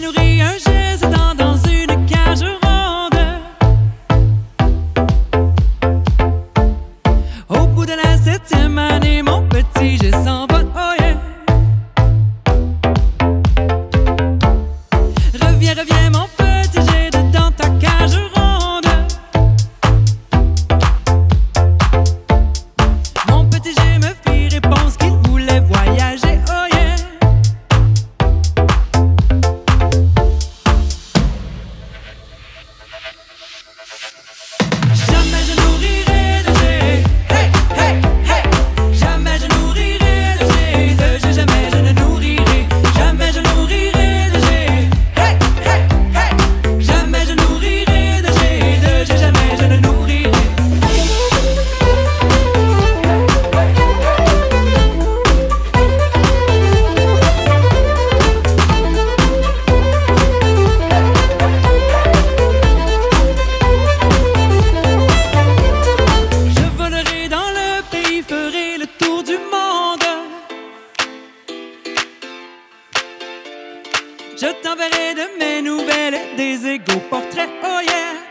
nourri, un géant dans une cage ronde. Au bout de la septième année, mon petit, j'ai s'envole, oh yeah. Reviens, reviens, mon petit, Je t'enverrai de mes nouvelles, des égaux portraits, oh yeah.